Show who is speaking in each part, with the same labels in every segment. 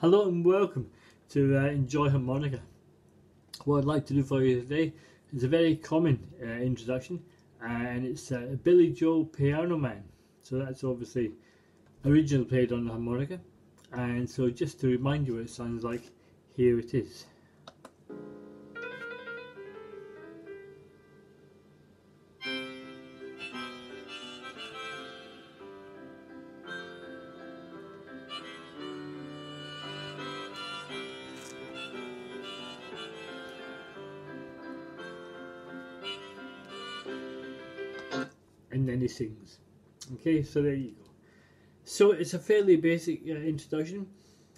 Speaker 1: Hello and welcome to uh, Enjoy Harmonica. What I'd like to do for you today is a very common uh, introduction and it's uh, Billy Joel Piano Man. So that's obviously originally played on the harmonica and so just to remind you what it sounds like, here it is. And then he sings. Okay, so there you go. So it's a fairly basic uh, introduction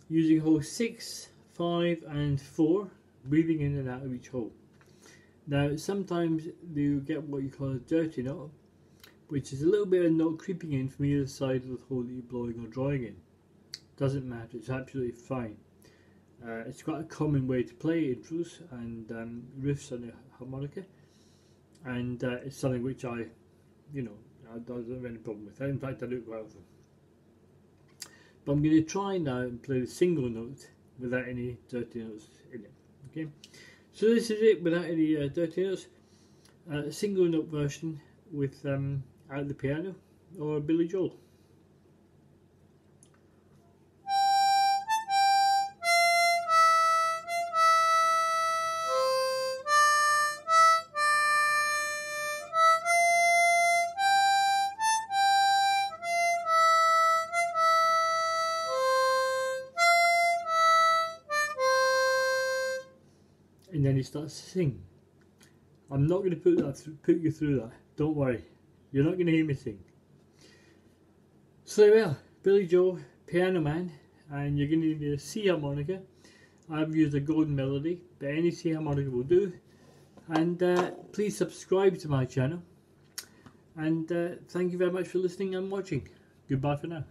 Speaker 1: using holes 6, 5 and 4, breathing in and out of each hole. Now sometimes you get what you call a dirty note, which is a little bit of note creeping in from either side of the hole that you're blowing or drawing in. Doesn't matter, it's absolutely fine. Uh, it's quite a common way to play intros and um, riffs on a harmonica and uh, it's something which I you know, I don't have any problem with that. In fact, I do it quite often. But I'm going to try now and play the single note without any dirty notes in it. Okay, so this is it without any uh, dirty notes. Uh, a single note version with um, out the piano or Billy Joel. And then he starts to sing. I'm not going to put that put you through that. Don't worry, you're not going to hear me sing. So there we are, Billy Joel, Piano Man, and you're going to need a C harmonica. I've used a golden melody, but any C harmonica will do. And uh, please subscribe to my channel. And uh, thank you very much for listening and watching. Goodbye for now.